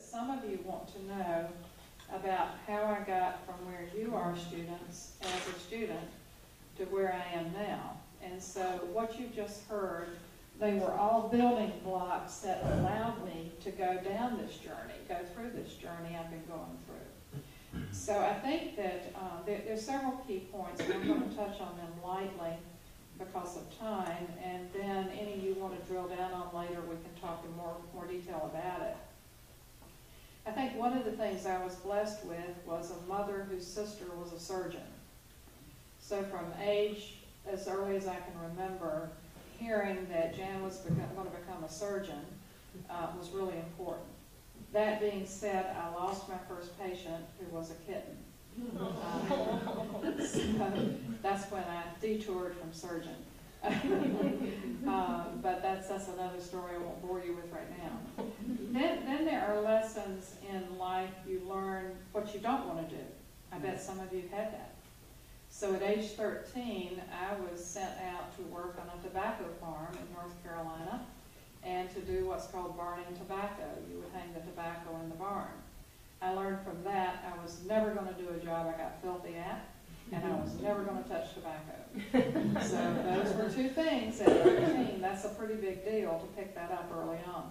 some of you want to know about how I got from where you are students as a student to where I am now. And so what you just heard, they were all building blocks that allowed me to go down this journey, go through this journey I've been going through. So I think that uh, there, there's several key points, and I'm going to touch on them lightly because of time, and then any you want to drill down on later, we can talk in more, more detail about it. I think one of the things I was blessed with was a mother whose sister was a surgeon. So from age as early as I can remember, hearing that Jan was going to become a surgeon uh, was really important. That being said, I lost my first patient who was a kitten. Uh, so that's when I detoured from surgeon. um, but that's that's another story I won't bore you with right now. Then then there are lessons in life you learn what you don't want to do. I bet mm-hmm. some of you had that. So at age 13, I was sent out to work on a tobacco farm in North Carolina and to do what's called barning tobacco. You would hang the tobacco in the barn. I learned from that I was never going to do a job I got filthy at, and I was never going to touch tobacco. so those were two things at 13. That's a pretty big deal to pick that up early on.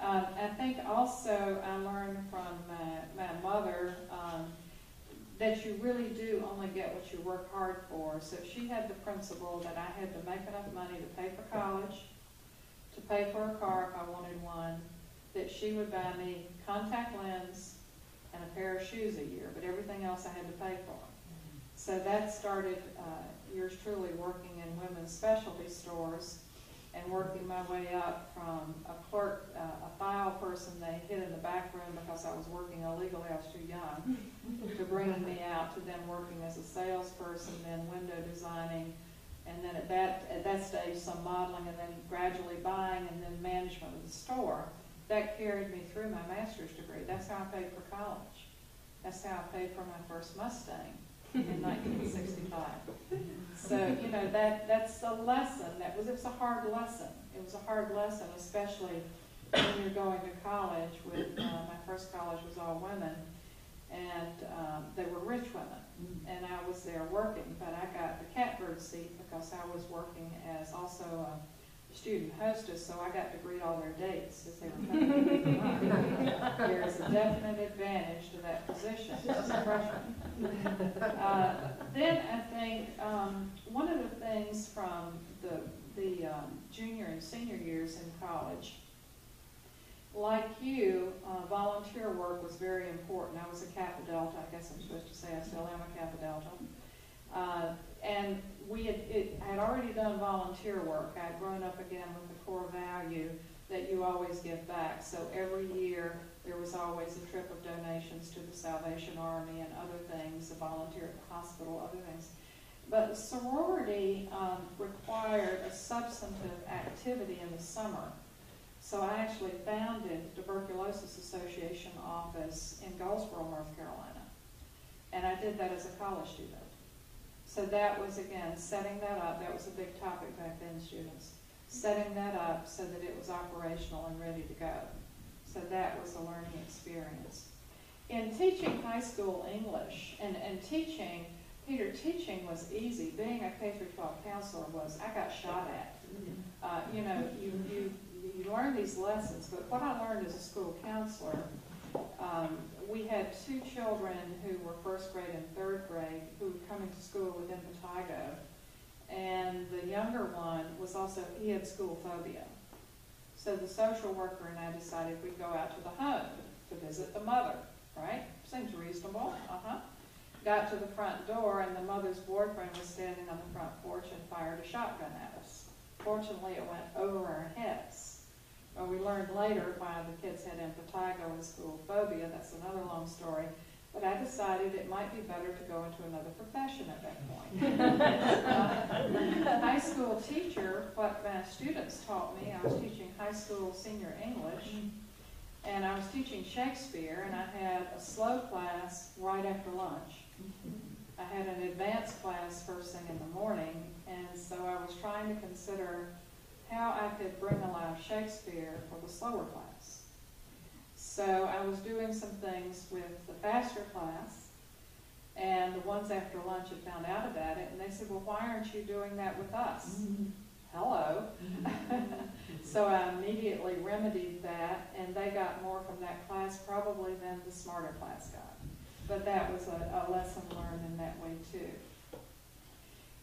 Um, I think also I learned from my, my mother um, that you really do only get what you work hard for. So she had the principle that I had to make enough money to pay for college, to pay for a car if I wanted one, that she would buy me contact lens and a pair of shoes a year, but everything else I had to pay for. So that started uh, yours truly working in women's specialty stores and working my way up from a clerk, uh, a file person they hid in the back room because I was working illegally, I was too young, to bringing me out to then working as a salesperson, then window designing, and then at that, at that stage, some modeling, and then gradually buying, and then management of the store. That carried me through my master's degree. That's how I paid for college. That's how I paid for my first Mustang in 1965. So, you know, that, that's a lesson. That was, it was a hard lesson. It was a hard lesson, especially when you're going to college with, uh, my first college was all women, and um, they were rich women. And I was there working, but I got the catbird seat because I was working as also a student hostess, so I got to greet all their dates as they were coming. there is a definite advantage to that position as a freshman. Uh, then I think um, one of the things from the, the um, junior and senior years in college, like you, uh, volunteer work was very important. I was a Kappa Delta, I guess I'm supposed to say I still am a Kappa Delta. Uh, and we had, it, had already done volunteer work. I had grown up again with the core value that you always give back. So every year there was always a trip of donations to the Salvation Army and other things, a volunteer at the hospital, other things. But sorority um, required a substantive activity in the summer. So I actually founded Tuberculosis Association office in Goldsboro, North Carolina. And I did that as a college student. So that was, again, setting that up. That was a big topic back then, students. Setting that up so that it was operational and ready to go. So that was a learning experience. In teaching high school English, and, and teaching, Peter, teaching was easy. Being a K through 12 counselor was, I got shot at. Uh, you know, you, you, you learn these lessons, but what I learned as a school counselor, um, we had two children who were first grade and third grade who were coming to school with impetigo. And the younger one was also, he had school phobia. So the social worker and I decided we'd go out to the home to visit the mother, right? Seems reasonable, uh-huh. Got to the front door and the mother's boyfriend was standing on the front porch and fired a shotgun at us. Fortunately, it went over our heads. Well, we learned later why the kids had impetigo and school phobia. That's another long story. But I decided it might be better to go into another profession at that point. uh, high school teacher, what my students taught me, I was teaching high school senior English, and I was teaching Shakespeare, and I had a slow class right after lunch. I had an advanced class first thing in the morning, and so I was trying to consider how I could bring alive Shakespeare for the slower class. So I was doing some things with the faster class, and the ones after lunch had found out about it, and they said, well, why aren't you doing that with us? Hello. So I immediately remedied that, and they got more from that class probably than the smarter class got. But that was a, a lesson learned in that way too.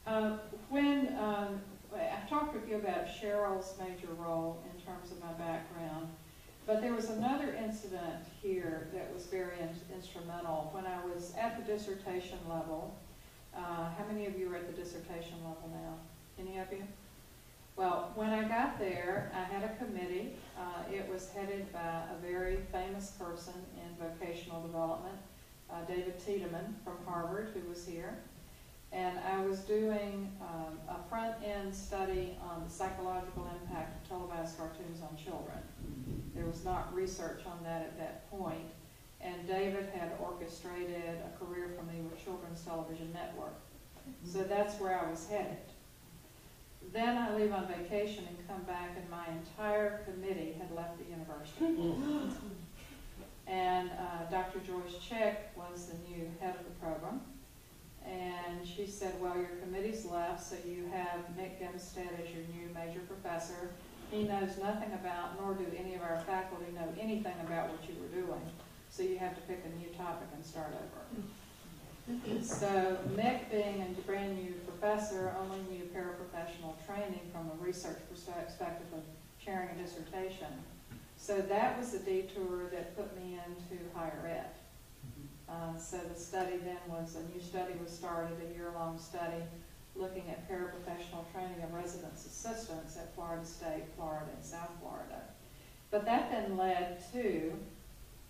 Um, when, um, I've talked with you about Cheryl's major role in terms of my background, but there was another incident here that was very in- instrumental. When I was at the dissertation level, uh, how many of you are at the dissertation level now? Any of you? Well, when I got there, I had a committee. Uh, it was headed by a very famous person in vocational development, uh, David Tiedeman from Harvard, who was here. And I was doing um, a front-end study on the psychological impact of televised cartoons on children. There was not research on that at that point, and David had orchestrated a career for me with Children's Television Network. So that's where I was headed. Then I leave on vacation and come back, and my entire committee had left the university. And uh, Dr. Joyce Check was the new head of the program. And she said, well, your committee's left, so you have Nick Gemstead as your new major professor. He knows nothing about, nor do any of our faculty know anything about what you were doing. So you have to pick a new topic and start over. So Nick, being a brand new professor, only knew paraprofessional training from a research perspective of chairing a dissertation. So that was the detour that put me into higher ed. Uh, so the study then was, a new study was started, a year-long study, looking at paraprofessional training of residence assistants at Florida State, Florida, and South Florida. But that then led to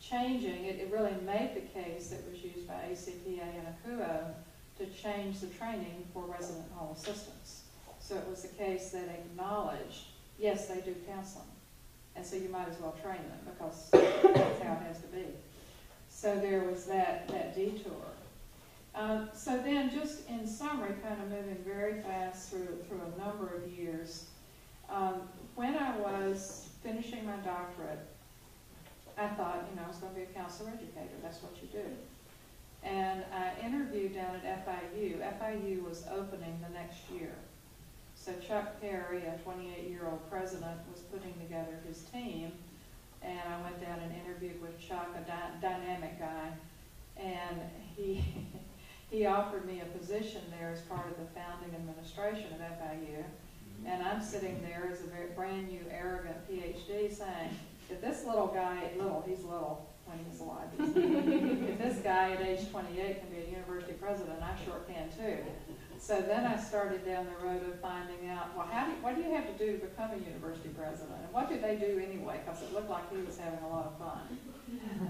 changing, it, it really made the case that was used by ACPA and ACUHO to change the training for resident hall assistants. So it was the case that acknowledged, yes, they do counseling, and so you might as well train them because that's how it has to be. So there was that, that detour. Um, so then, just in summary, kind of moving very fast through, through a number of years, um, when I was finishing my doctorate, I thought, you know, I was going to be a counselor educator. That's what you do. And I interviewed down at FIU. FIU was opening the next year. So Chuck Perry, a 28-year-old president, was putting together his team, and I went down and interviewed with Chuck, a dy- dynamic guy, and he he offered me a position there as part of the founding administration of FIU. And I'm sitting there as a very brand new, arrogant PhD saying, if this little guy, little, he's little when he's alive, if this guy at age 28 can be a university president, I sure can too. So then I started down the road of finding out, well, how do, what do you have to do to become a university president? And what do they do anyway? Because it looked like he was having a lot of fun.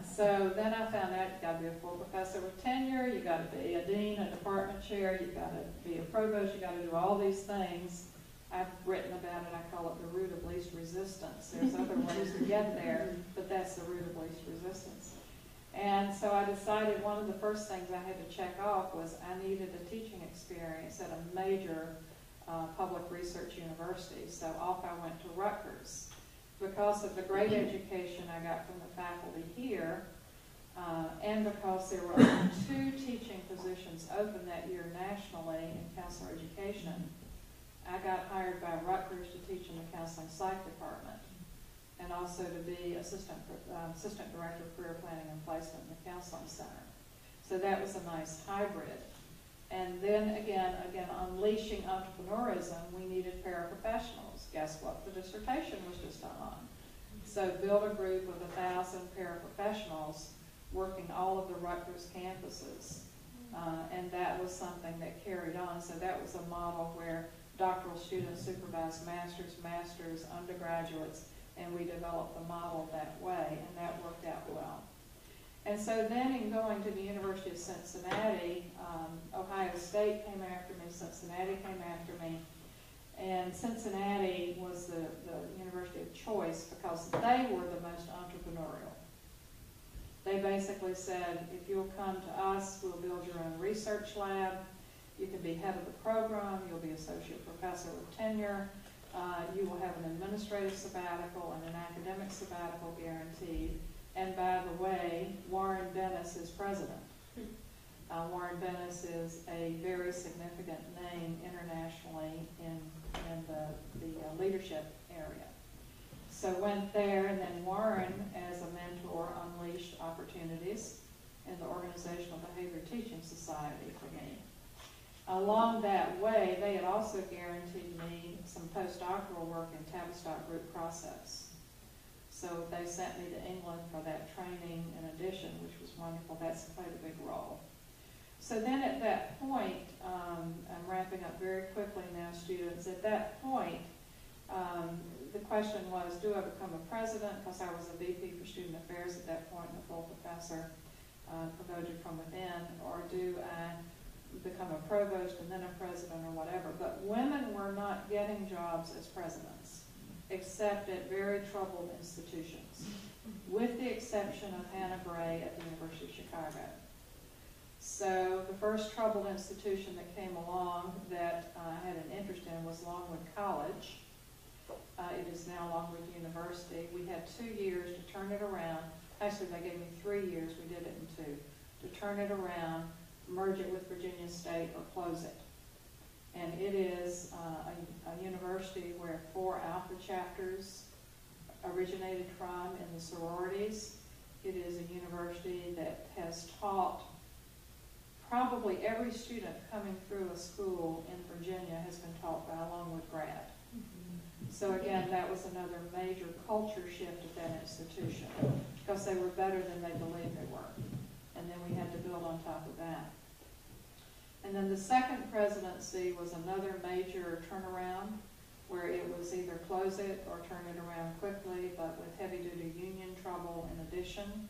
So then I found out you got to be a full professor with tenure, you got to be a dean, a department chair, you got to be a provost, you got to do all these things. I've written about it, I call it the route of least resistance. There's other ways to get there, but that's the route of least resistance. And so I decided one of the first things I had to check off was I needed a teaching experience at a major uh, public research university. So off I went to Rutgers. Because of the great education I got from the faculty here, uh, and because there were only two teaching positions open that year nationally in counselor education, I got hired by Rutgers to teach in the counseling psych department and also to be assistant, uh, assistant director of career planning and placement in the counseling center. So that was a nice hybrid. And then again, again, unleashing entrepreneurism, we needed paraprofessionals. Guess what? The dissertation was just on. So build a group of a thousand paraprofessionals working all of the Rutgers campuses. Uh, and that was something that carried on. So that was a model where doctoral students supervised masters, masters, undergraduates, and we developed the model that way, and that worked out well. And so then in going to the University of Cincinnati, um, Ohio State came after me, Cincinnati came after me, and Cincinnati was the, the university of choice because they were the most entrepreneurial. They basically said, if you'll come to us, we'll build your own research lab, you can be head of the program, you'll be associate professor with tenure, uh, you will have an administrative sabbatical and an academic sabbatical guaranteed. And by the way, Warren Bennis is president. Uh, Warren Bennis is a very significant name internationally in, in the, the uh, leadership area. So went there, and then Warren, as a mentor, unleashed opportunities in the Organizational Behavior Teaching Society for me. Along that way, they had also guaranteed me some postdoctoral work in Tavistock group process. So they sent me to England for that training in addition, which was wonderful. That's played a big role. So then at that point, um, I'm wrapping up very quickly now, students. At that point, um, the question was, do I become a president? Because I was a VP for student affairs at that point and a full professor, uh, promoted from within, or do I become a provost and then a president or whatever? But women were not getting jobs as presidents, except at very troubled institutions, with the exception of Hanna Gray at the University of Chicago. So the first troubled institution that came along that uh, I had an interest in was Longwood College. Uh, it is now Longwood University. We had two years to turn it around. Actually, they gave me three years. We did it in two. To turn it around, merge it with Virginia State, or close it. And it is uh, a, a university where four alpha chapters originated from in the sororities. It is a university that has taught probably every student coming through a school in Virginia has been taught by a Longwood grad. So again, that was another major culture shift at that institution, because they were better than they believed they were. And then we had to build on top of that. And then the second presidency was another major turnaround, where it was either close it or turn it around quickly, but with heavy-duty union trouble in addition.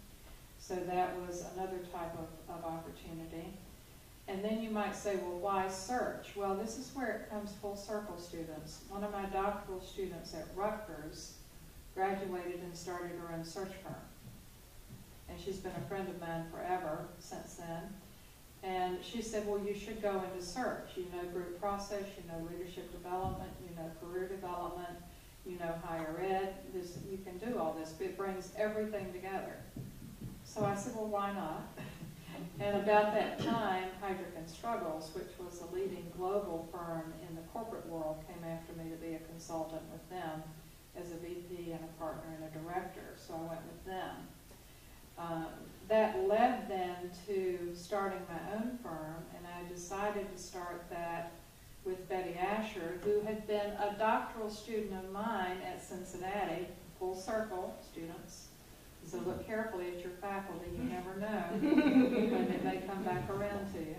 So that was another type of, of opportunity. And then you might say, well, why search? Well, this is where it comes full circle, students. One of my doctoral students at Rutgers graduated and started her own search firm. And she's been a friend of mine forever since then. And she said, well, you should go into search. You know group process, you know leadership development, you know career development, you know higher ed. This, you can do all this. but It brings everything together. So I said, well, why not? And about that time, Heidrick Struggles, which was a leading global firm in the corporate world, came after me to be a consultant with them as a VP and a partner and a director. So I went with them. Um, that led then to starting my own firm, and I decided to start that with Betty Asher, who had been a doctoral student of mine at Cincinnati, full circle students. So look carefully at your faculty, you never know when it may come back around to you.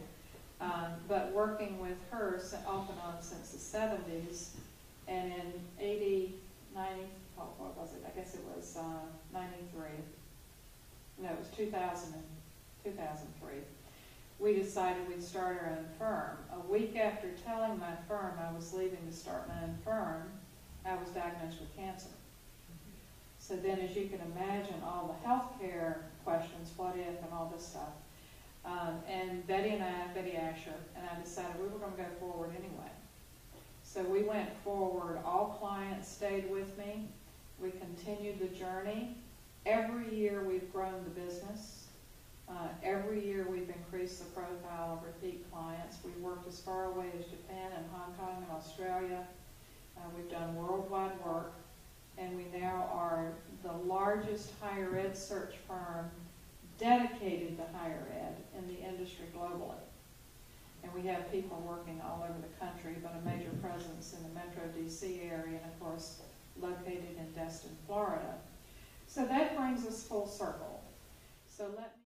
Um, but working with her off and on since the seventies, and in 80, 90, what, what was it? I guess it was uh, 93. No, it was 2000 and 2003. We decided we'd start our own firm. A week after telling my firm I was leaving to start my own firm, I was diagnosed with cancer. So then, as you can imagine, all the healthcare questions, what if, and all this stuff. Um, and Betty and I, Betty Asher, and I decided we were going to go forward anyway. So we went forward. All clients stayed with me. We continued the journey. Every year we've grown the business. Uh, every year we've increased the profile of repeat clients. We've worked as far away as Japan and Hong Kong and Australia. Uh, we've done worldwide work and we now are the largest higher ed search firm dedicated to higher ed in the industry globally. And we have people working all over the country, but a major presence in the Metro DC area, and of course, located in Destin, Florida. So that brings us full circle. So let